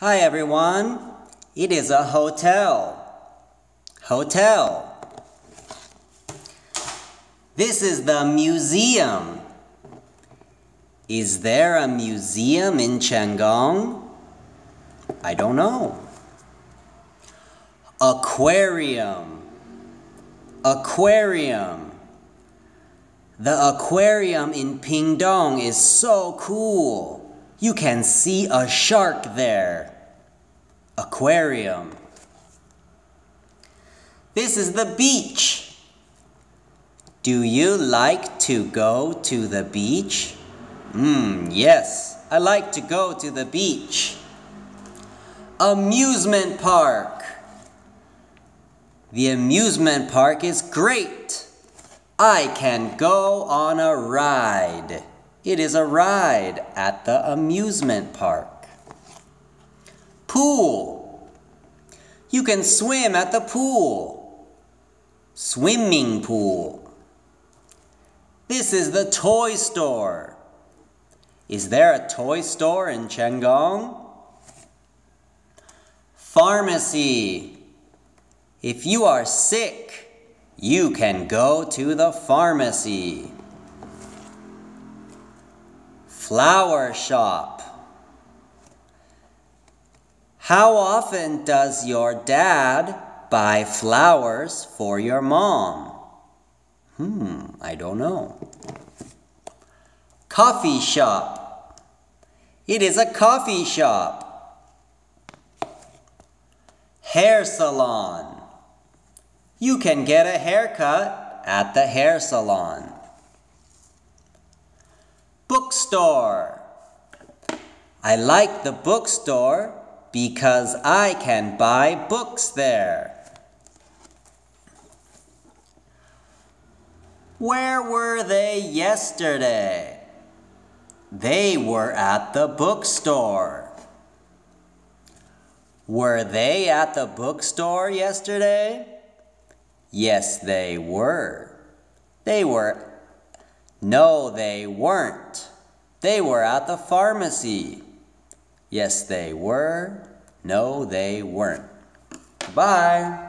Hi everyone. It is a hotel. Hotel. This is the museum. Is there a museum in Chenggong? I don't know. Aquarium. Aquarium. The aquarium in Pingdong is so cool. You can see a shark there. Aquarium. This is the beach. Do you like to go to the beach? Hmm, yes, I like to go to the beach. Amusement park. The amusement park is great. I can go on a ride. It is a ride at the amusement park. Pool. You can swim at the pool. Swimming pool. This is the toy store. Is there a toy store in Chenggong? Pharmacy. If you are sick, you can go to the pharmacy. Flower shop. How often does your dad buy flowers for your mom? Hmm, I don't know. Coffee shop. It is a coffee shop. Hair salon. You can get a haircut at the hair salon. Bookstore. I like the bookstore because I can buy books there. Where were they yesterday? They were at the bookstore. Were they at the bookstore yesterday? Yes, they were. They were. No, they weren't. They were at the pharmacy. Yes, they were. No, they weren't. Bye.